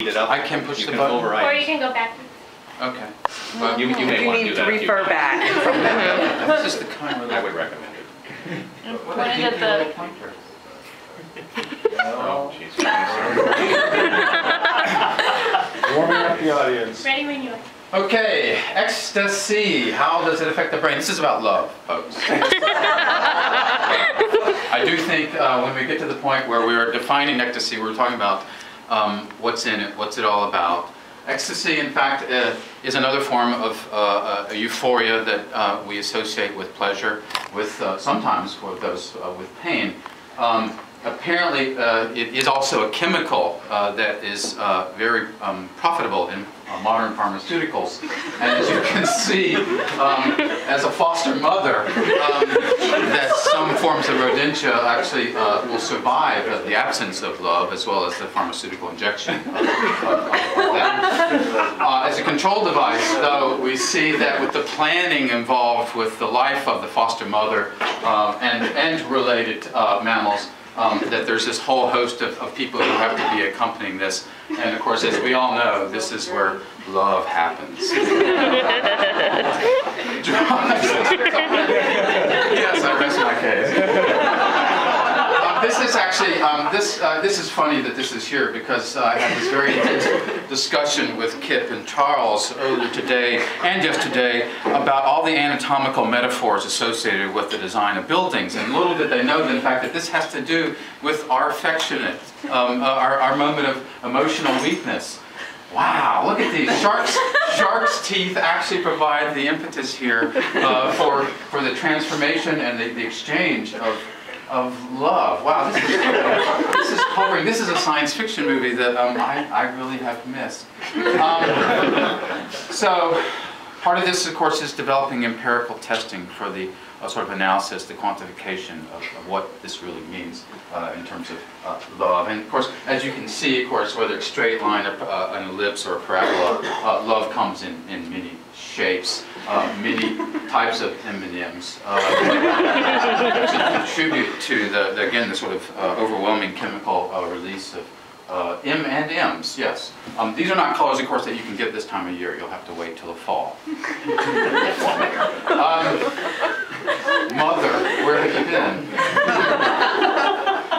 it up. I can push you the can button? override. Or you can go back. Okay. Well, you, you may You want to need do to that if you refer want. back from that. This is the kind where I would recommend it. What Wanna a get dinky the- little pointer. Oh, jeez. Warming up the audience. Ready when you are. Okay, ecstasy. How does it affect the brain? This is about love, folks. I do think uh, when we get to the point where we are defining ecstasy, we're talking about um, what's in it, what's it all about. Ecstasy, in fact, uh, is another form of uh, a euphoria that uh, we associate with pleasure, with uh, sometimes with those uh, with pain. Um, apparently, uh, it is also a chemical uh, that is uh, very um, profitable in uh, modern pharmaceuticals. And as you can see, um, as a foster mother, um, that some forms of rodentia actually uh, will survive uh, the absence of love as well as the pharmaceutical injection of, of, of as a control device, though, we see that with the planning involved with the life of the foster mother and, and related mammals, um, that there's this whole host of, of people who have to be accompanying this. And of course, as we all know, this is where love happens. yes, I rest my case. Um, this is actually um, this. Uh, this is funny that this is here because uh, I had this very intense discussion with Kip and Charles earlier today and yesterday about all the anatomical metaphors associated with the design of buildings. And little did they know, that, in fact, that this has to do with our affectionate, um, uh, our, our moment of emotional weakness. Wow, look at these. Sharks, sharks' teeth actually provide the impetus here uh, for, for the transformation and the, the exchange of, of love. Wow, this is, this is hovering. This is a science fiction movie that um, I, I really have missed. Um, so, part of this, of course, is developing empirical testing for the uh, sort of analysis, the quantification of, of what this really means uh, in terms of uh, love. And of course, as you can see, of course, whether it's straight line, or, uh, an ellipse, or a parabola, uh, love comes in, in many shapes, uh, many types of M&Ms. Uh, to contribute to the, the, again, the sort of overwhelming chemical release of uh, M and M's, yes. Um, these are not colors, of course, that you can get this time of year. You'll have to wait till the fall. um, mother, where have you been?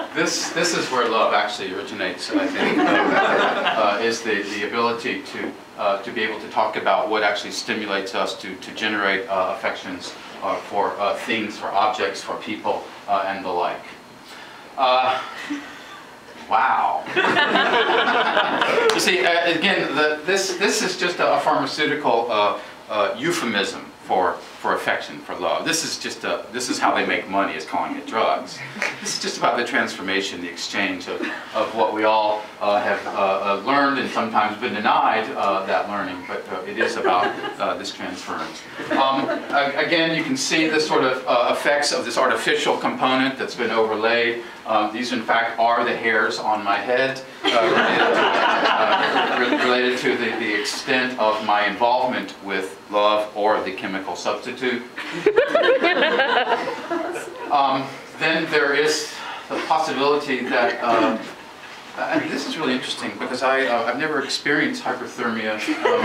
this, this is where love actually originates, I think, uh, is the, the ability to, uh, to be able to talk about what actually stimulates us to, to generate uh, affections uh, for uh, things, for objects, for people, uh, and the like. Wow. you see, uh, again, the, this, this is just a, pharmaceutical uh, uh, euphemism for, for affection, for love. This is just a, this is how they make money, is calling it drugs. This is just about the transformation, the exchange of, of what we all uh, have uh, uh, learned and sometimes been denied uh, that learning, but uh, it is about uh, this transference. Um, again, you can see the sort of effects of this artificial component that's been overlaid. These, in fact, are the hairs on my head uh, related, to, uh, related to the, the extent of my involvement with love or the chemical substitute. Um, then there is the possibility that uh, and this is really interesting because I, uh, I've never experienced hyperthermia, um,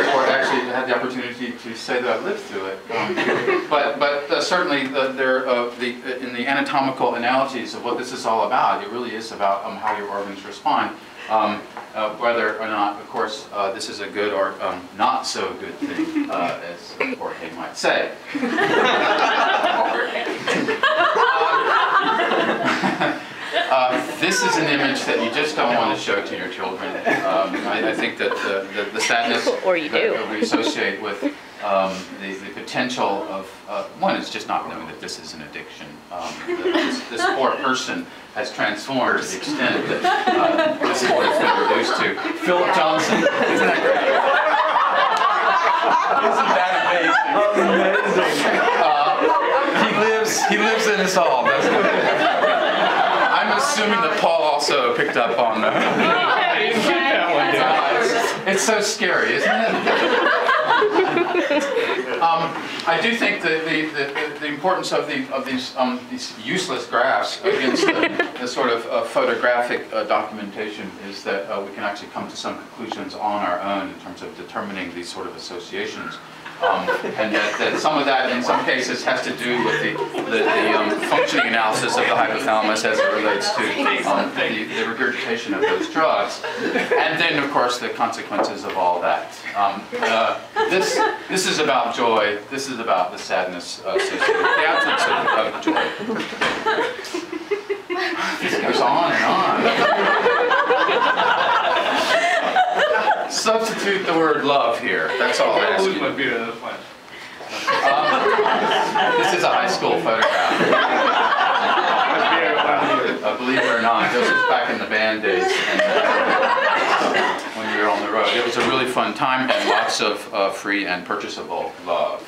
or actually had the opportunity to say that I've lived through it. Um, but but uh, certainly the, there, uh, the, in the anatomical analogies of what this is all about, it really is about um, how your organs respond. Um, uh, whether or not, of course, uh, this is a good or um, not so good thing, uh, as Jorge might say. Uh, this is an image that you just don't want to show to your children. Um, I, I, think that the, the, the sadness or you do. that we associate with um, the, the potential of, uh, one is just not knowing that this is an addiction. Um, this, this, poor person has transformed to the extent that uh, this is what it's been reduced to. Philip Johnson, isn't that great? Isn't that amazing? Uh, he lives, he lives in us all, doesn't he? I'm assuming that Paul also picked up on that. It's, it's so scary, isn't it? Um, I do think that the, the, the importance of the, of these, um, these useless graphs against the, the sort of uh, photographic uh, documentation is that uh, we can actually come to some conclusions on our own in terms of determining these sort of associations. Um, and that, that some of that, in some cases, has to do with the, the, the um, functioning analysis of the hypothalamus as it relates to um, the, the regurgitation of those drugs. And then, of course, the consequences of all that. Um, uh, this, this is about joy. This is about the sadness uh, associated the absence of, of joy. This goes on and on. Substitute the word love here. That's all I ask you. Um, This is a high school photograph. Uh, Believe it or not, this was back in the band days and, uh, when we were on the road. It was a really fun time and lots of uh, free and purchasable love.